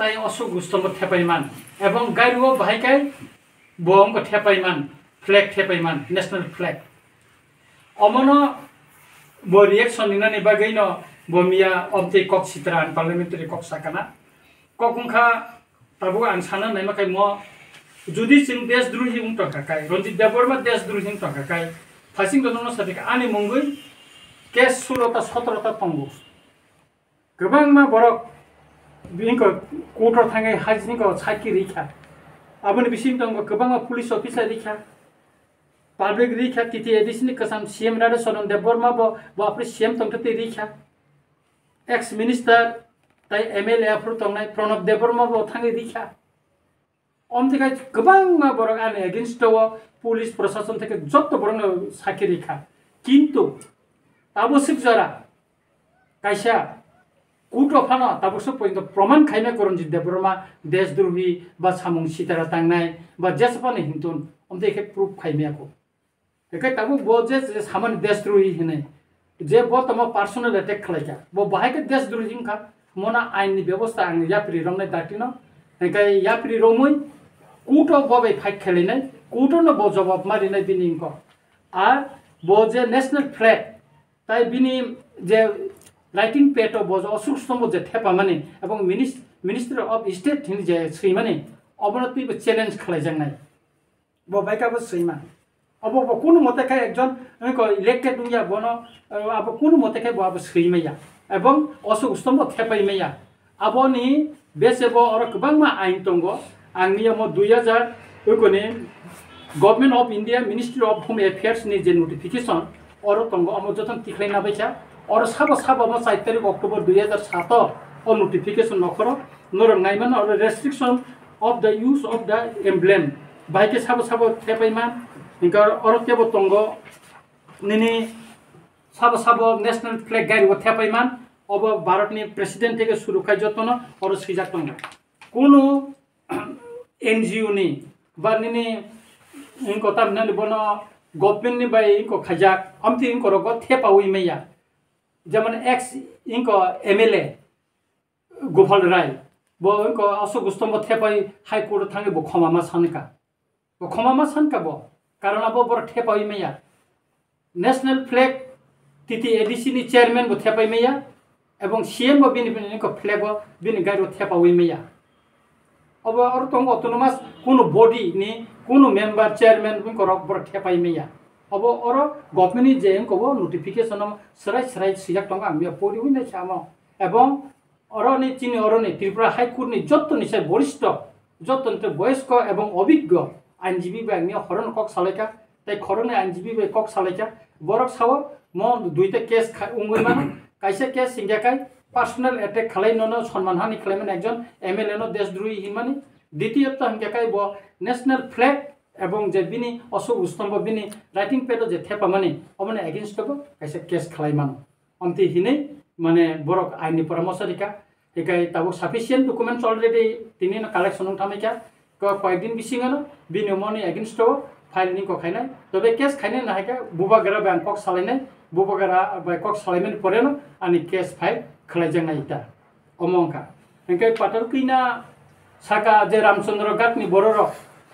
তাই অশোক গুস্তম্ভ থেপাইমান এবং গাইরুও বাহাইকাই বহংক থেপাইমান flag থেপাইমান national flag अमनो bo reaction ninani bagay no bo miya obte kok sitran parliamentary kok sakana kokungkha tabu ang sana nai makai mo যদি চিং দেশ দ্রোহী উং টকাকাই রঞ্জিত দেববর্মা দেশ দ্রোহী টকাকাই ফাইসিং দনন সাথে আনি মঙ্গুই case ষোলোটা সতেরোটা তঙ্গু गोबां मा बरक 니까 고로 탕에 하지니까 찾기 रिखा 아버니 비심던 거 그방아 폴리스 오피서 रिखा पाब्लिक रिख्या तिथि एडिसनी कसम सीएम राडे सोनम देवबर्मा बो बो आफु सीएम तंग ति रिखा एक्स मिनिस्टर ताई एमएलए आफु तंगनाय प्रणव देवबर्मा बो थांगै रिख्या अम थिखाय गोबां मा बरक आन एगेंस्ट दो पुलिस प्रशासन थेके जत्त बरन साखि रिख्या किन्तु ताबो सिक जरा कैसा কুট অফানো তাবসক পর্যন্ত প্রমাণ খাইমে করন যে দেবরমা দেশদ্রোহী বা সামুং সিতারা টাংনাই বা জেসপানে হিন্তুন অমতে একে প্রুফ খাইমে আকো একে তাবু ব যে সামান দেশদ্রোহী হিনে যে ব তোমা পার্সোনাল অ্যাটাক খালাইকা ব বাহাইকে দেশদ্রোহী হিমখা মনা আইননি ব্যবস্থা আং ইয়াপ্রি রমনাই দাটিনো একে ইয়াপ্রি রমুই কুটো ববে ফাইট খেলিনাই কুটোনো ব জবাব মারিনাই বিনি ইনক আর ব যে ন্যাশনাল ফ্ল্যাগ তাই বিনি যে রাইটিং পেট ব অশোক স্তম্ভ যে থেপা মানে এবং মিনিস্টার অফ স্টেট হিনি যে সৈমানে অবনতি চ্যালেঞ্জ খালাইজাংনাই ব বাইকাবো সৈমা अब अब कुन मतेखाय একজন ইলেক্টেড উইয়া বন अब कुन मतेखाय ब अब सैमैया এবং অশোক স্তম্ভ থেপাইমাইয়া আবনি बेसेब अर गोबांमा आइन दङ आंनिया म दुई हजार उइकोनि government of India ministry of home एफेयार्सनि J notification अर दङ अम जतन तिख्लाइना बैसा और सब सब सात तारिक अक्टोबर दुई हजार सात और नोटिफिकेसन नखर। नर नाइमान और restriction of the use of the emblem बाइके सब सब खेपैमा ఇంకా అరత్యబ తొంగ सब सब సబ నేషనల్ ఫ్లैग గారి ఒథ్యాపైమాన్ अब भारत ने प्रेसिडेंट के सुरक्षा जतन और सीजा तंग कोनो एनजीओ ने बानिने इनको तब नल बना गवर्नमेंट ने बाई इनको खजाक अम्ती इनको रगत थे पाउई मैया। যেমন ex ink M L A Gopal Roy বো ইঙ্ক অশোক গুস্তম্ভ থেপাই হাইকোর্ট থাকে বো ক্ষমামা সানকা বো ক্ষমামা সানকা বো কারণ আবো বড় থেপাই মেয়া ন্যাশনাল ফ্ল্যাগ তিতি এডিসি নি চেয়ারম্যান বো থেপাই মেয়া এবং সিএম বো বিন বিন ইঙ্ক ফ্ল্যাগ বো বিন গাইরো থেপাই মেয়া अब अरू त अटोनोमास कुन बॉडी नि कुन मेंबर चेयरमैन पनि रक बर ठेपाइ मैया अब अर गभर्नमेन्टनि जे इनको वो नोटिफिकेशन सराय सराय सिजाक तंग आं मिया परि हुइ नाइसा म এবং অরনি চিনি অরনি ত্রিপুরা হাইকোর্টনি যত নিশ্চয় বরিষ্ঠ যত বয়স্ক এবং অভিজ্ঞ আইনজীবী বা আইনি হরণ কক সালাইকা তাই খরনে আইনজীবী বা কক সালাইকা বরক সাও ম দুইটা কেস উঙ্গই মানে কাইসে কেস সিংগাকাই পার্সোনাল অ্যাটাক খালাই নন সম্মানহানি খালাইমান একজন এমএলএ নো দেশদ্রোহী হিমানি দ্বিতীয়ত হিংগাকাই ব ন্যাশনাল ফ্ল্যাগ ଏବଂ ଯେ ବିନି ଅଶୋକ ଉସ୍ତମ୍ଭ ବିନି ରାଇଟିଂ ପେଡ଼ ଯେ ଥେପାମାନେ ଅମାନେ ଏଗେନ୍ଷ୍ଟ কেস ଏସେ କେସ୍ অমতি হিনে মানে। বরক আইনি পরামর্শ রেখা ଏକାଇ তাবো সাফিসিয়েন্ট ডকুমেন্টস অলরেডি তিনি কালেকশন থামিকা কয়েকদিন বিসিঙানো বিনিয়মনি এগেনস্ট হব ফাইলনি কখাইনাই তবে কেস খাইনাই নাহাইকা বুবাগারা ব্যাংকক সালাইনাই বুবাগারা ব্যাংকক সালাইমেন মানে পরেন আনি কেস ফাইল খেলাইজাংনাই ইটা অমংকা এনকে পাটল কিনা সাকা যে রামচন্দ্র গাটনি বড়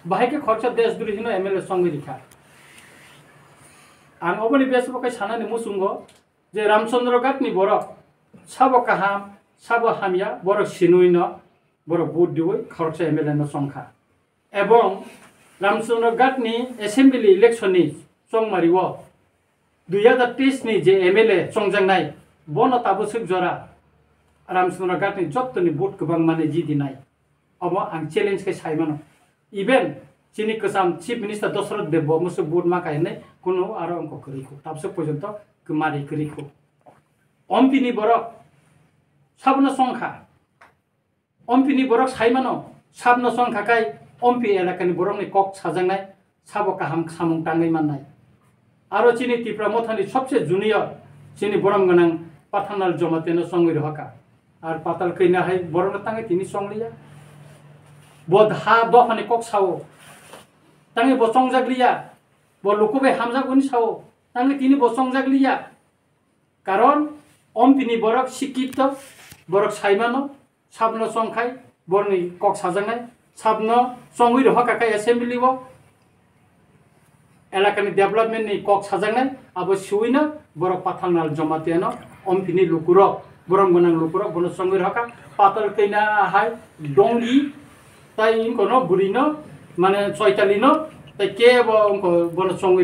बाहेक खर्च देश दुरीहीन एमएलए संगे लिखा आं अबनि बेस बकै साना निमु सुंग जे रामचंद्र गातनि बर साब काहाम साब हामिया बर सिनुइन बर बुट दुवै खर्च एमएलए न संखा एवं रामचंद्र गातनि एसेम्बलि इलेक्शननि संमारिव 2023 नि जे एमएलए संजांनाय बन ताबसुक जरा रामचंद्र गातनि जत्तनि बुट गोबां माने जिदिनाय अब आं चेलेन्जखौ सायमानो इभेन चिनी चिफ मिनिस्टा दशरथ देव ब्रह्मस बड मङ तपाईँ पर्यटक मै खिको अमपिनीक सबन सङ्ख्या अम्पिनी बरफ सो सबन सङखा खाइ अम्पी एलाकनी कक सज्याङ सबका कहाँ तागै मलाई चिनी ती फा मती सबसे जुनियर चिनी बरमगना पतनाल जमतेन सङ्गी र पालालैन बिनी सङ्गीत बा दुई कक साउ বসং জাগলিয়া ব লোকবে হামজাগুনি সাও। তাঙ্গে তিনি বসং জাগলিয়া কারণ অম্পিনি বরক শিক্ষিত, বরক সাইমানো সাবন সংখাই বরনি কক সাজানাই সাবনো সঙ্গই রহ কাকা এসেম্বলি ও এলাকানি ডেভেলপমেন্টনি কক সাজানাই আবো সুইনা বড় পাথানাল জমাতিয়ানো অমপিনি লুকুরক borong gonang lupuro bono songir haka patal keina hai dongi tai ingko no मे सयन त के बो अङ सङ्गी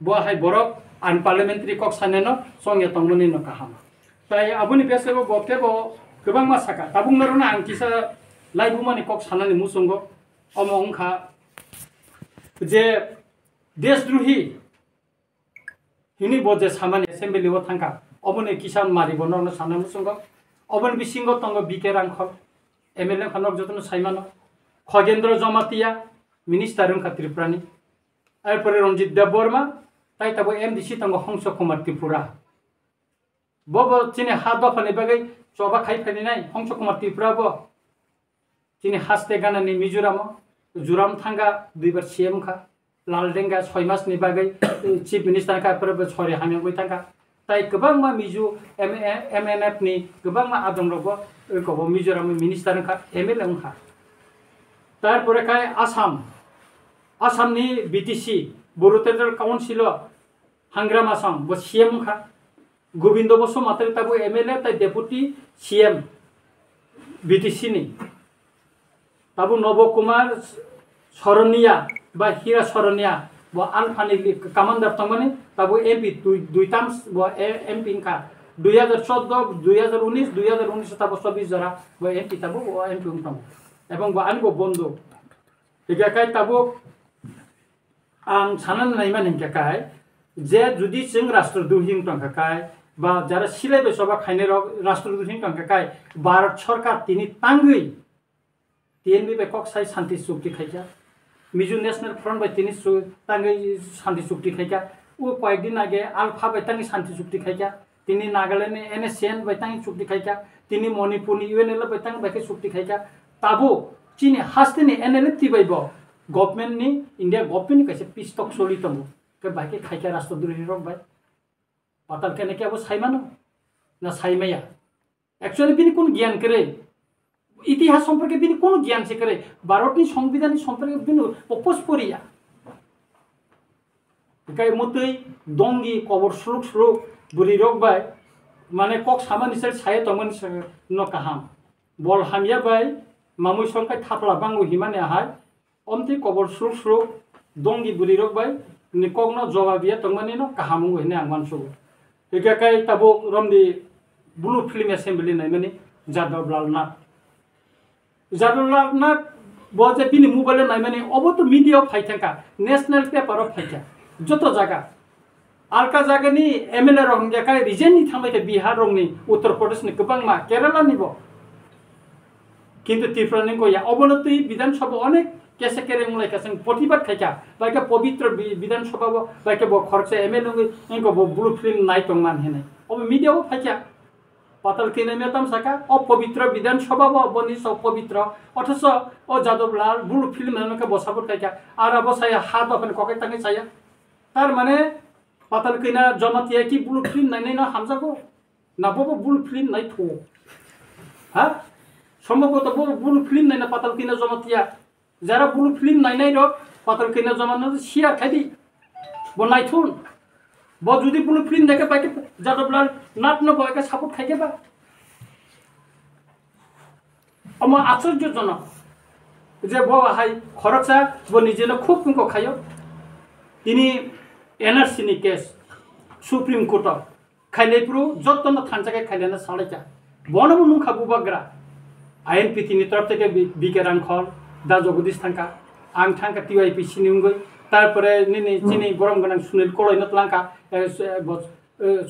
बह बर आर्लिमेन्टरी कक सानेन सङे न कहाँ त अब नि गबेब गबार तासान लाइभने क सानो मुसङ्गो अमङ्खा जे देश द्रही हिनी बजे थांका अब किसान मारि सान मुसँग अब विसिङ तङ विकङ एमएलए फानक जतन साइमान খগেন্দ্র জমাতিয়া মিনিস্টারিং ত্রিপুরানি এরপরে রঞ্জিত দেববর্মা তাই তাবো এম ডিসি তঙ্গ হংস কুমার ত্রিপুরা বিনে হাত দফানি বাকে চবা খাই ফেলে নাই হংস কুমার ত্রিপুরা ব চিনি হাসতে গানানি মিজোরাম জুরাম থাঙ্গা দুইবার সিএম খা, লাল ডেঙ্গা, ছয় মাস নি বাকে চিফ মিনিস্টার খা এরপরে ছয় হামিয়াং বই থাঙ্গা। তাই গবাং মা Mizo M M N F নি গবাং মা আদম রব মিজোরাম মিনিস্টার খা এম এল এ খা। ओंखा তারপরে খায় আসাম আসামনি বিটিসি बर' टेरिटरियेल काउन्सिल हांग्राम आसाम बो सीएम खा Govind Basumatary Tabo M L A ताई डेपुटी सीएम বিটিসি নি তাবো নবকুমার শরণিয়া বা Hira Sarania bo alphani commander তংমানি তাবো এমপি দুই দুই টার্মস bo এমপি ইনকা দুই হাজার চোদ্দ দুই হাজার উনিশ দুই হাজার উনিশ তাবো চব্বিশ জরা bo এমপি তাবো ও এমপি উনতাম এবং bo আনিব বন্ধু। একাকাই তাবো আং সানান নাইমান হিংকাকাই যে যদি जों রাষ্ট্রদ্রোহী টংকাকাই বা যারা সিলেবে সবা খাইনে রাষ্ট্রদ্রোহী টংকাকাই ভারত সরকার তিনি তাঙ্গই। টিএনবি বেকক সাই শান্তি চুক্তি খাইছা মিজো ন্যাশনাল ফ্রন্ট বাই তিনি তাঙ্গে শান্তি চুক্তি খাইকা ও কয়েকদিন আগে আলফা বাই তাঙ্গে শান্তি চুক্তি খাইকা তিনি নাগাল্যান্ড এন এস এন বাই তাঙ্গে চুক্তি খাইকা তিনি মণিপুরনি ইউ এন এল বাই তাঙ্গে বাইকে চুক্তি খাইকা চিনি হাস্তিনি এন এল টি বাইব গভর্নমেন্টনি ইন্ডিয়া গভর্নমেন্টনি কাছে পিস্তক চলি দङ কে বাইকে খাইকা রাষ্ট্রদ্রোহী রক বাই পাতাল কেনেকে আবো সাইমানো না? সাইমাইয়া একচুয়ালি বিনি কোন জ্ঞান করে ইতিহাস সম্পর্কে তিনি কোনো জ্ঞান শিখরে ভারতনি সংবিধান সম্পর্কে তিনি অপোজ করিয়া গাই মতই দঙ্গি কবর শ্লোক শ্লোক বুড়ি রোগ বাই মানে কক সামানি সাই সায়ে তমন ন কাহাম। বল হামিয়া বাই মামুই সংখ্যায় থাপলা বাঙ্গু হিমানে আহাই। অমতি কবর শ্লোক শ্লোক দঙ্গি বুড়ি রোগ বাই। নি কক ন জবাবিয়া তমনি ন কাহামু হেনে আং মানসু একাকাই তাবো রমদি ব্লু ফিল্ম এসেম্বলি নাই মানে যাদব লাল নাথ জানুলারনাথ বজে বিনি মোবাইলে নাই মানে অব মিডিয়াও ফাইথাকা ন্যাশনাল পেপারও ফাইথা যত জায়গা আলকা জায়গানি এম এল এ রং জায়গায় রিজেননি থামাইতে বিহার রংনি উত্তর প্রদেশনি গোबां मा কেরালা নিব। কিন্তু ত্রিপুরানি গয়া অবনতি বিধানসভা অনেক কেসে কেরে মুলাই কাছে প্রতিবাদ খাইকা বাইকে পবিত্র বিধানসভা বাইকে ব খরচে M L A blue film নাই টংমান হেনে। অব মিডিয়াও ফাইকা পাতাল কিনে মেতাম সাকা, অপবিত্র বিধানসভা বনিস অপবিত্র। অথচ ও যাদবলাল বুল ফিল্ম এমনকে বসাবত খাইকা আর বসাই হাত ওখানে ককে তাকে চাইয়া। তার মানে পাতাল কিনা জমাতিয়া কি বুল ফিল্ম নাই নাই না হামজাগো না ববো বুল ফিল্ম নাই থো। হ্যাঁ সম্ভবত বুল ফিল্ম নাই না, পাতাল কিনা জমাতিয়া যারা বুল ফিল্ম নাই নাই রক পাতাল কিনা জমানো শিয়ার খাই দি বো নাইথুন ব যদি কোনো ফিল্ম দেখে পাইকে যাদবলাল নাট নবয়কে সাপোর্ট খাইকে বা? আমার আশ্চর্যজনক যে ব হাই খরচা ব নিজে খুব কুঙ্ক খায় তিনি এনআরসিনি কেস, সুপ্রিম কোর্ট খাইলেপ্রু যত্ন থানচাকে খাইলেনা সাড়াইকা বনবো নুখা বুবাগ্রা। আইএনপি তিনি তরফ থেকে বিকে রাংখল দা জগদীশ থাঙ্কা আং থাঙ্কা টিওয়াইপি সিনিউঙ্গই তারপরে নিনি চিনি গরম গনাং সুনীল কলই নতলাঙ্কা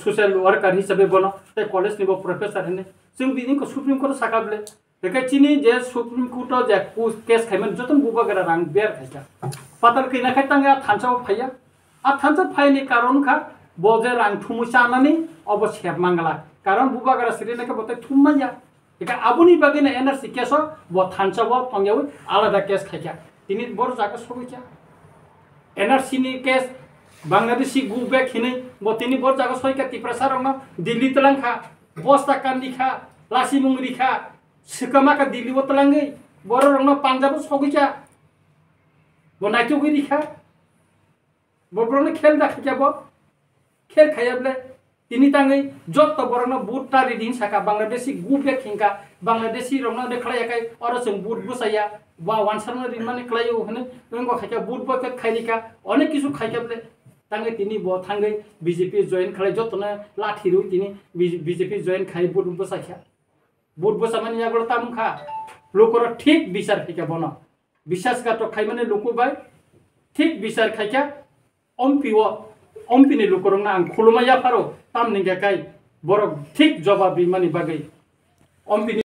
সচিয়েল ওয়ার্কার হিসাবে বনো তাই কলেজ নিব প্রফেসর হেনে जों बिनिखौ सुप्रिम कोर्ट साकाब्ले बेखाय चिनि जे सुप्रिम कोर्ट जे केस खायमोन जतन बुबागरा रां बेर खायका पाताल खैनाखाय तांगे थानसाव फाया आ थानसा फायनि कारणखा बजे रां थुमुसा आनानै अब सेब मांगला कारण बुबागरा सिरिनाखै बते একা আবুনি বাগিনা এনআরসি কেস ব থানসা ব টঙ্গেও আলাদা কেস খাইকা তিনি বড় জায়গা সবইকা এনআরসি নি কেস বাংলাদেশি গু ব্যাগ হিনে ব তিনি বড় জায়গা সইকা তিপ্রাসা রং দিল্লি তলাং খা, বস্তা কান্দি খা লাসি মুংরি খা সিকামাকা দিল্লি বতলাঙ্গই বড় রং পাঞ্জাব সগিকা ব নাইতো গই দিখা বড় খেল দেখা খেল খাইয়া বলে tini tangai jot to borong but tari din saka bangladeshi gube khinka bangladeshi romna de khlaya kai oro sung but busaya wa wansar na din mane khlayo hne ngo khaika but bo ke khailika onek kisu khaika ble tangai tini bo tangai bjp join khlai jot na lathi ru tini bjp join khai but busakha but busamani yagol tamkha lokor thik বিচার খাইকা বন বিশ্বাসঘাতক খাই মানে লোকবাই ঠিক বিচার খাইকা অম্পিও ompini lukurunga ang kulumaya paro tam ningga kai borok thik joba bimani bagai ompini